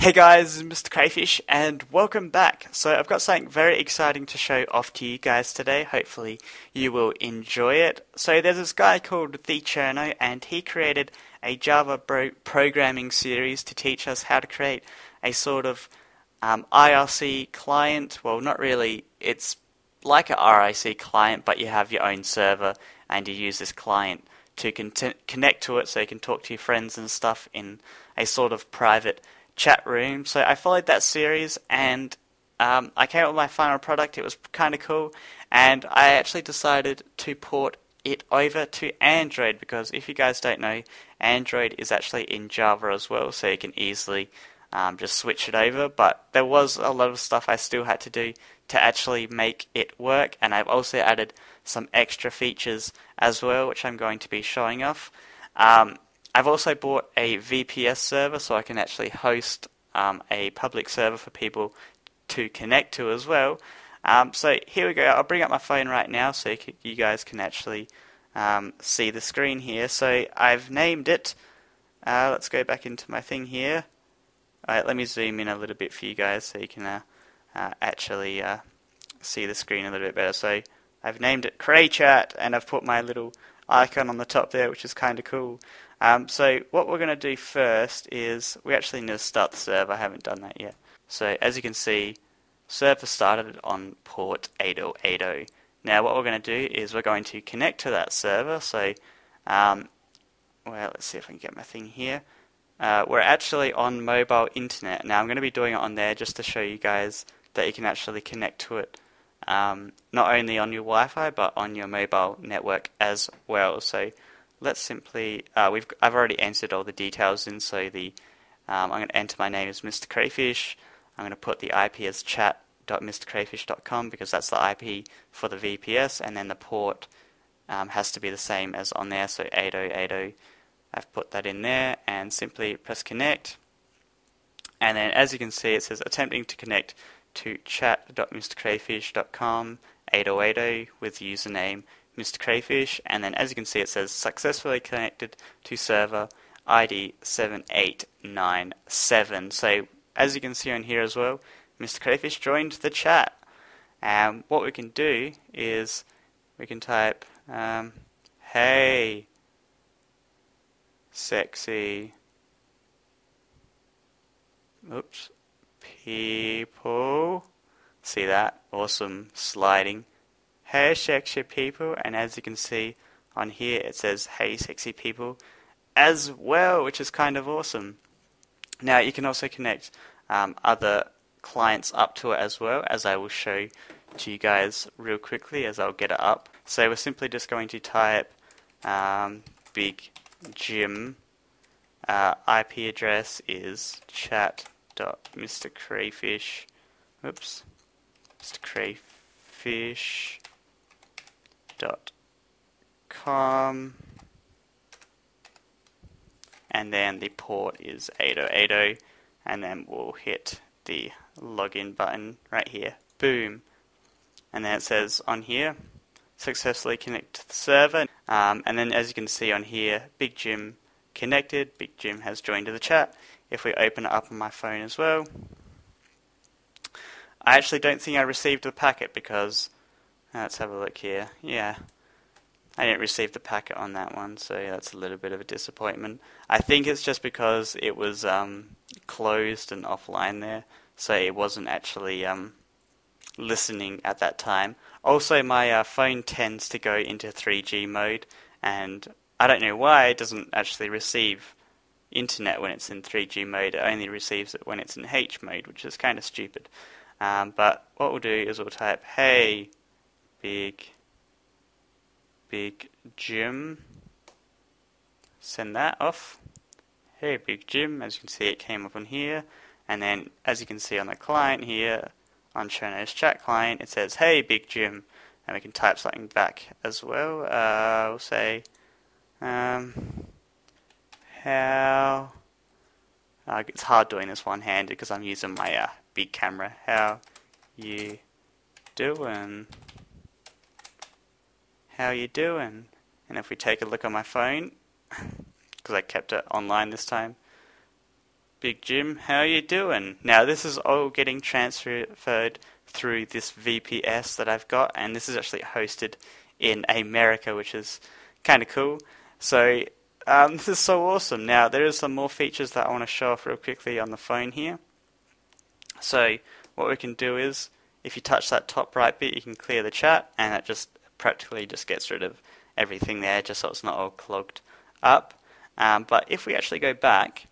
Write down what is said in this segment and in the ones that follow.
Hey guys, Mr. Crayfish, and welcome back. So I've got something very exciting to show off to you guys today. Hopefully you will enjoy it. So there's this guy called The Cherno, and he created a Java programming series to teach us how to create a sort of um, IRC client. Well, not really. It's like an RIC client, but you have your own server, and you use this client to con- connect to it so you can talk to your friends and stuff in a sort of private chat room. So I followed that series and um, I came up with my final product. It was kind of cool, and I actually decided to port it over to Android because if you guys don't know, Android is actually in Java as well, so you can easily um, just switch it over. But there was a lot of stuff I still had to do to actually make it work, and I've also added some extra features as well, which I'm going to be showing off. Um, I've also bought a VPS server so I can actually host um, a public server for people to connect to as well. Um, so here we go. I'll bring up my phone right now so you, you guys can actually um, see the screen here. So I've named it. Uh, let's go back into my thing here. Alright, let me zoom in a little bit for you guys so you can uh, uh, actually uh, see the screen a little bit better. So I've named it CrayChat and I've put my little icon on the top there, which is kind of cool. Um, so what we're going to do first is we actually need to start the server. I haven't done that yet. So as you can see, server started on port 8080. Now what we're going to do is we're going to connect to that server. So, um, well, let's see if I can get my thing here. Uh, we're actually on mobile internet. Now I'm going to be doing it on there just to show you guys that you can actually connect to it um, not only on your Wi-Fi but on your mobile network as well. So let's simply uh, we've I've already entered all the details in. So the um, I'm going to enter my name as Mr. Crayfish. I'm going to put the IP as chat.mrcrayfish.com because that's the IP for the VPS, and then the port um, has to be the same as on there. So 8080. I've put that in there, and simply press connect. And then, as you can see, it says attempting to connect to chat.mrcrayfish.com 8080 with username Mr. Crayfish, and then as you can see it says successfully connected to server ID 7897. So as you can see on here as well, Mr. Crayfish joined the chat. And what we can do is we can type, um, hey, sexy, oops, people. See that? Awesome sliding. Hey sexy people, and as you can see on here it says hey sexy people as well, which is kind of awesome. Now you can also connect um, other clients up to it as well, as I will show to you guys real quickly as I'll get it up. So we're simply just going to type um, big Jim. Uh, IP address is chat.mrcrayfish. Oops, Mr. Crayfish dot com. And then the port is 8080 and then we'll hit the login button right here. Boom. And then it says on here successfully connect to the server. Um, and then as you can see on here Big Jim connected. Big Jim has joined to the chat. If we open it up on my phone as well I actually don't think I received the packet because Let's have a look here. Yeah. I didn't receive the packet on that one, so yeah, that's a little bit of a disappointment. I think it's just because it was um, closed and offline there, so it wasn't actually um, listening at that time. Also, my uh, phone tends to go into 3G mode, and I don't know why it doesn't actually receive internet when it's in 3G mode. It only receives it when it's in H mode, which is kind of stupid. Um, but what we'll do is we'll type, hey, big, big Jim. Send that off. Hey, big Jim. As you can see, it came up on here. And then, as you can see on the client here, on Cherno's chat client, it says, Hey, big Jim. And we can type something back as well. Uh, we'll say, um, how. Uh, it's hard doing this one handed because I'm using my uh, big camera. How you doing? how you doing? And if we take a look on my phone, because I kept it online this time, Big Jim, how you doing? Now this is all getting transferred through this VPS that I've got, and this is actually hosted in America, which is kind of cool. So um, this is so awesome. Now there is some more features that I want to show off real quickly on the phone here. So what we can do is, if you touch that top right bit, you can clear the chat, and it just practically just gets rid of everything there, just so it's not all clogged up. Um, but if we actually go back,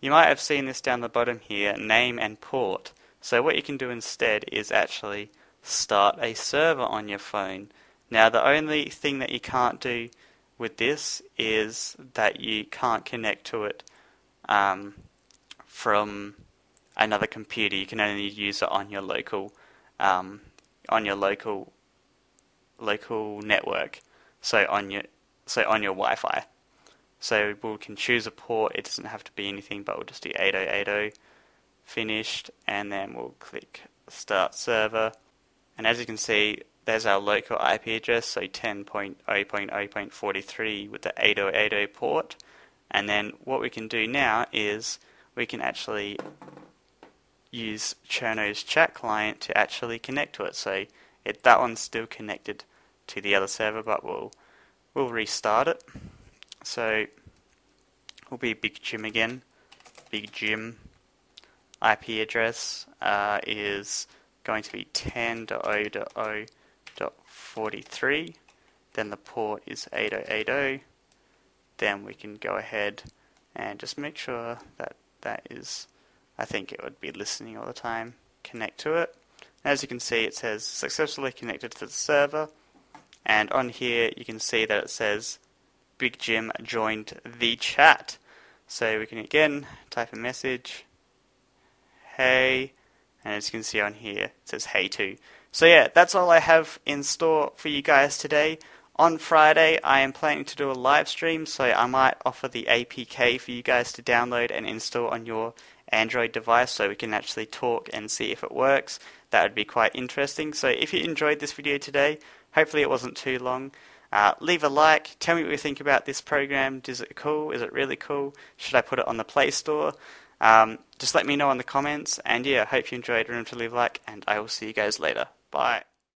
you might have seen this down the bottom here, name and port. So what you can do instead is actually start a server on your phone. Now the only thing that you can't do with this is that you can't connect to it um, from another computer. You can only use it on your local um, on your local local network. So on your so on your Wi-Fi. So we can choose a port. It doesn't have to be anything, but we'll just do 8080 finished, and then we'll click Start Server. And as you can see, there's our local IP address, so 10.0.0.43 with the 8080 port. And then what we can do now is we can actually use Cherno's chat client to actually connect to it. So it, that one's still connected to the other server, but we'll we'll restart it. So we'll be Big Jim again. Big Jim IP address uh, is going to be 10.0.0.43. Then the port is 8080. Then we can go ahead and just make sure that that is, I think it would be listening all the time. Connect to it. As you can see, it says successfully connected to the server. And on here, you can see that it says Big Jim joined the chat. So we can again type a message, hey, and as you can see on here, it says hey too. So yeah, that's all I have in store for you guys today. On Friday, I am planning to do a live stream, so I might offer the APK for you guys to download and install on your Android device so we can actually talk and see if it works. That would be quite interesting. So if you enjoyed this video today, hopefully it wasn't too long. Uh, leave a like. Tell me what you think about this program. Is it cool? Is it really cool? Should I put it on the Play Store? Um, just let me know in the comments. And yeah, hope you enjoyed. Remember to leave a like, and I will see you guys later. Bye.